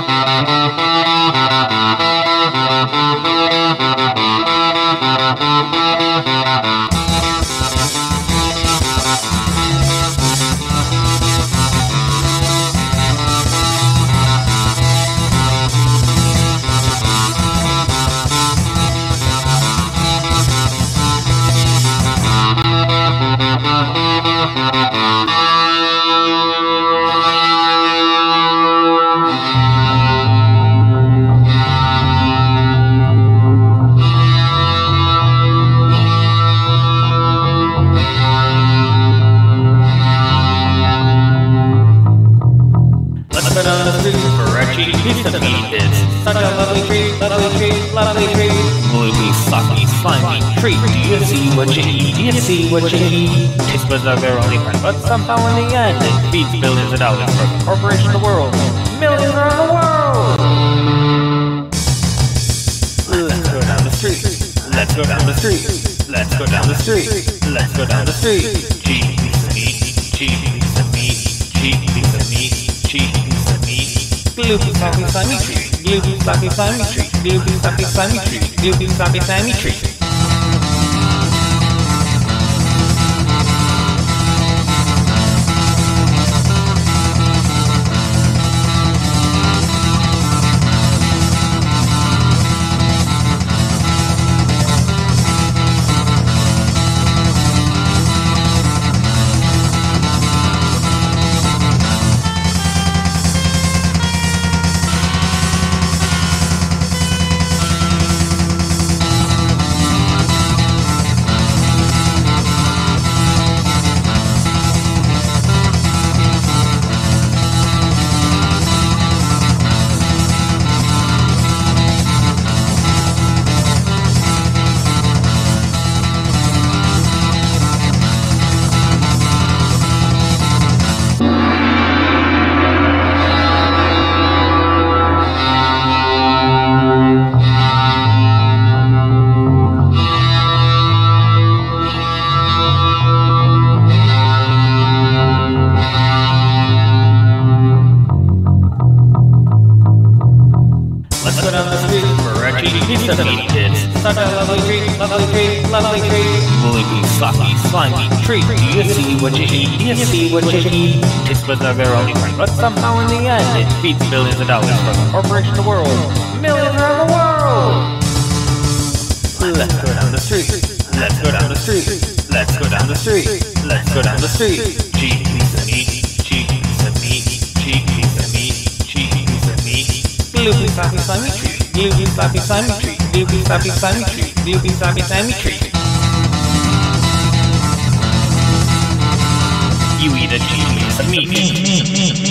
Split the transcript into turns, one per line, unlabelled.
Let's go a cheap piece of meat. It's such a lovely treat, lovely treat, lovely treat. Gloopy, socky, slimy treat. Do you see what you eat? Do you see what you eat? Taste buds are their only friend, but somehow in the end, it feeds billions of dollars for the corporation of the world. Millions around the world. Let's go down the street. Let's go down the street. Let's go down the street. Let's go down the street. Gloopy sloppy slimy treat. Gloopy sloppy slimy treat. Let's go down the street for a cheap piece of meat. It's such a lovely treat, lovely treat, lovely treat. Gloopy, sloppy, slimy treat. Do you see what you eat? Do you see what you eat? Taste buds are their only friend, but somehow in the end, it feeds billions of dollars for the corporation of the world. Millions around the world. Let's go down the street. Let's go down the street. Let's go down the street. Let's go down the street. Cheap piece of Gloopy sloppy slimy treat. Gloopy sloppy slimy treat. You eat a cheap piece of meat.